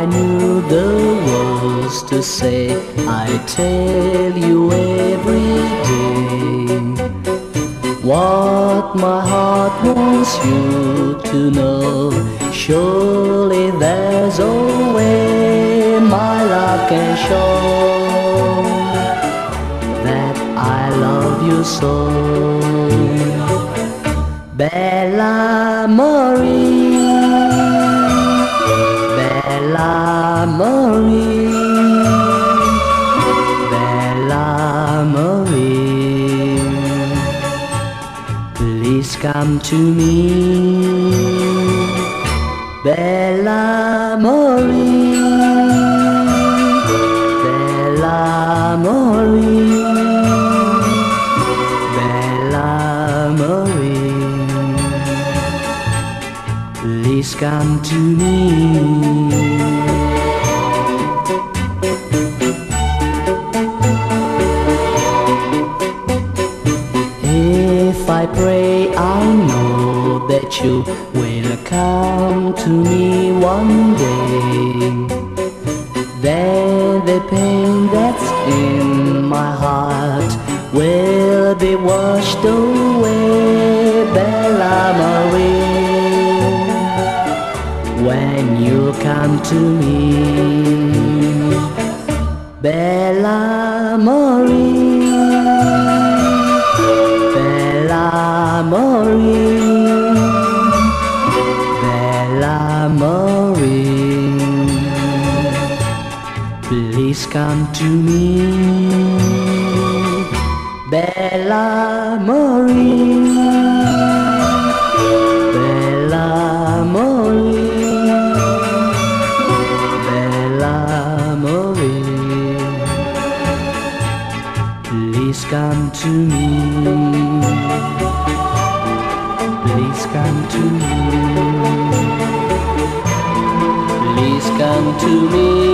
I knew the words to say. I tell you every day what my heart wants you to know. Surely there's a way my love can show that I love you so. Bella Marie. Please come to me, Bella Marie, Bella Marie, Bella Marie. Please come to me. If I pray, that you will come to me one day. Then the pain that's in my heart will be washed away, Bella Marie. When you come to me, Bella Marie. Bella Marie, Marie, please come to me, Bella Marie. Please come to me. Please come to me. To me.